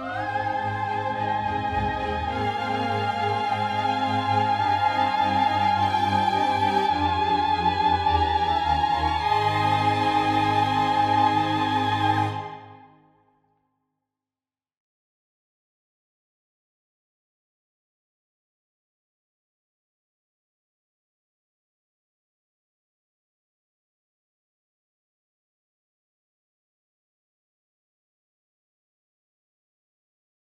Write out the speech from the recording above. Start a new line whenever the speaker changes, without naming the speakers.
Música